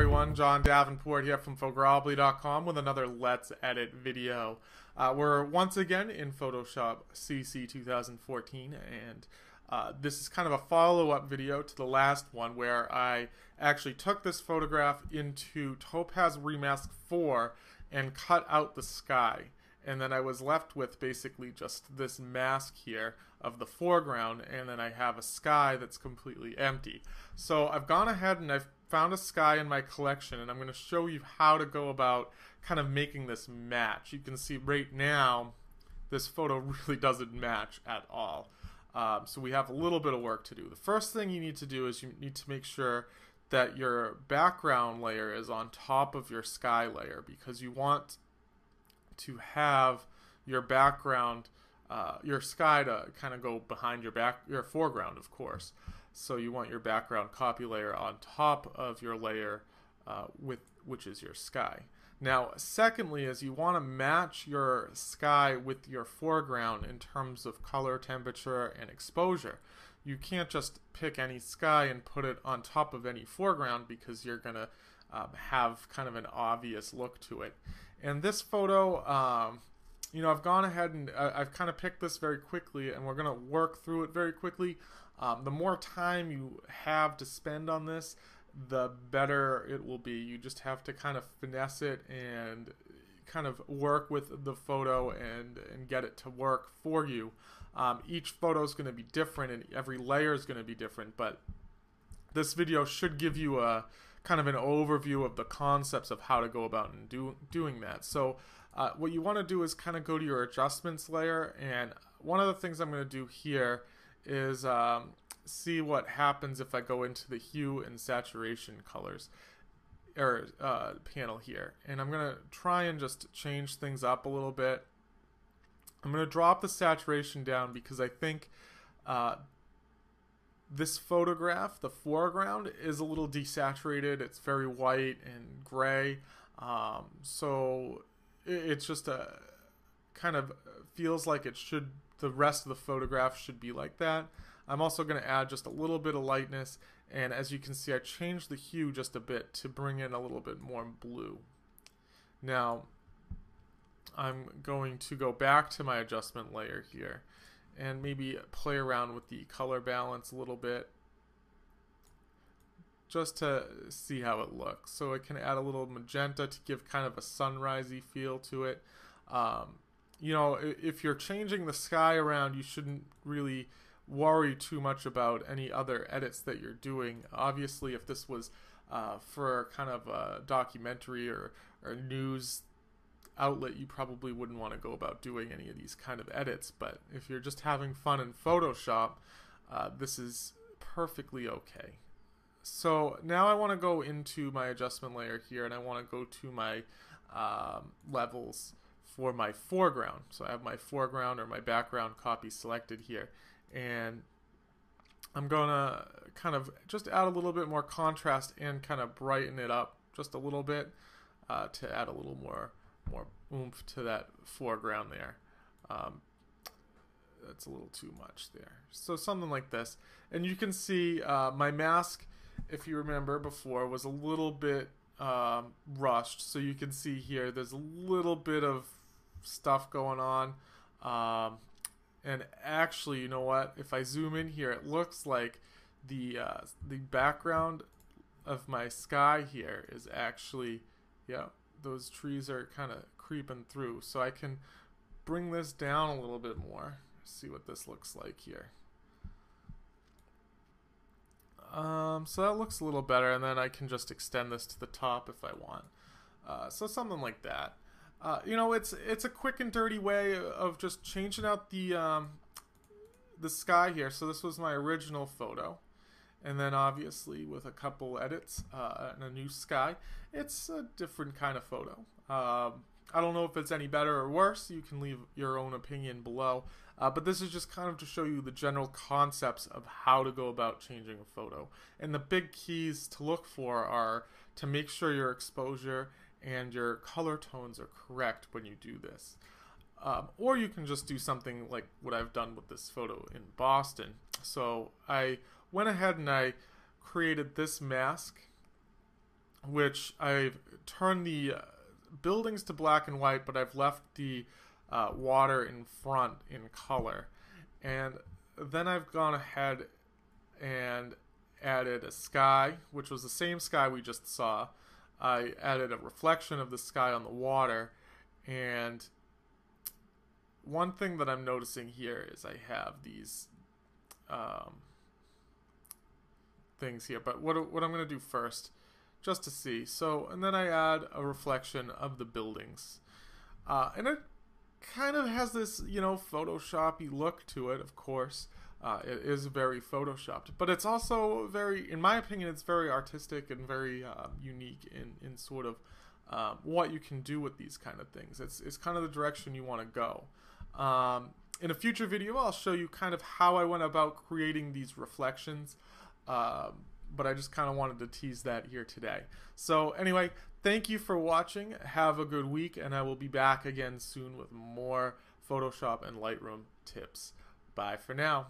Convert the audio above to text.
John Davenport here from Phogropathy.com with another Let's Edit video. Uh, we're once again in Photoshop CC 2014 and uh, this is kind of a follow-up video to the last one where I actually took this photograph into Topaz Remask 4 and cut out the sky and then I was left with basically just this mask here of the foreground and then I have a sky that's completely empty. So I've gone ahead and I've found a sky in my collection and I'm going to show you how to go about kind of making this match. You can see right now this photo really doesn't match at all. Um, so we have a little bit of work to do. The first thing you need to do is you need to make sure that your background layer is on top of your sky layer because you want to have your background, uh, your sky to kind of go behind your back, your foreground, of course. So you want your background copy layer on top of your layer uh, with which is your sky. Now, secondly, is you want to match your sky with your foreground in terms of color, temperature, and exposure. You can't just pick any sky and put it on top of any foreground because you're going to um, have kind of an obvious look to it. And this photo, um, you know, I've gone ahead and uh, I've kind of picked this very quickly and we're going to work through it very quickly. Um, the more time you have to spend on this, the better it will be. You just have to kind of finesse it and kind of work with the photo and, and get it to work for you. Um, each photo is going to be different and every layer is going to be different, but this video should give you a kind of an overview of the concepts of how to go about and do, doing that. So uh, what you want to do is kind of go to your adjustments layer and one of the things I'm going to do here is um, see what happens if I go into the hue and saturation colors or uh, panel here and I'm gonna try and just change things up a little bit I'm gonna drop the saturation down because I think uh, this photograph the foreground is a little desaturated it's very white and gray um, so it's just a kind of feels like it should the rest of the photograph should be like that. I'm also going to add just a little bit of lightness and as you can see I changed the hue just a bit to bring in a little bit more blue. Now I'm going to go back to my adjustment layer here and maybe play around with the color balance a little bit just to see how it looks. So I can add a little magenta to give kind of a sunrisey feel to it. Um, you know, if you're changing the sky around, you shouldn't really worry too much about any other edits that you're doing. Obviously, if this was uh, for kind of a documentary or, or news outlet, you probably wouldn't want to go about doing any of these kind of edits. But if you're just having fun in Photoshop, uh, this is perfectly okay. So now I want to go into my adjustment layer here and I want to go to my um, levels for my foreground. So I have my foreground or my background copy selected here. And I'm going to kind of just add a little bit more contrast and kind of brighten it up just a little bit uh, to add a little more more oomph to that foreground there. Um, that's a little too much there. So something like this. And you can see uh, my mask, if you remember before, was a little bit um, rushed. So you can see here there's a little bit of stuff going on. Um, and actually, you know what? If I zoom in here, it looks like the uh, the background of my sky here is actually, yeah, those trees are kind of creeping through. So I can bring this down a little bit more. See what this looks like here. Um, so that looks a little better, and then I can just extend this to the top if I want. Uh, so something like that. Uh, you know, it's it's a quick and dirty way of just changing out the um, the sky here. So this was my original photo, and then obviously with a couple edits uh, and a new sky, it's a different kind of photo. Um, I don't know if it's any better or worse. You can leave your own opinion below. Uh, but this is just kind of to show you the general concepts of how to go about changing a photo. And the big keys to look for are to make sure your exposure and your color tones are correct when you do this. Um, or you can just do something like what I've done with this photo in Boston. So I went ahead and I created this mask which I've turned the uh, buildings to black and white, but I've left the uh, water in front in color. And then I've gone ahead and added a sky, which was the same sky we just saw. I added a reflection of the sky on the water. And one thing that I'm noticing here is I have these um, things here. But what, what I'm going to do first, just to see. So, and then I add a reflection of the buildings. Uh, and it kind of has this, you know, Photoshoppy look to it, of course. Uh, it is very photoshopped, but it's also very, in my opinion, it's very artistic and very uh, unique in, in sort of uh, what you can do with these kind of things. It's, it's kind of the direction you want to go. Um, in a future video, I'll show you kind of how I went about creating these reflections. Um, but I just kind of wanted to tease that here today. So anyway, thank you for watching. Have a good week, and I will be back again soon with more Photoshop and Lightroom tips. Bye for now.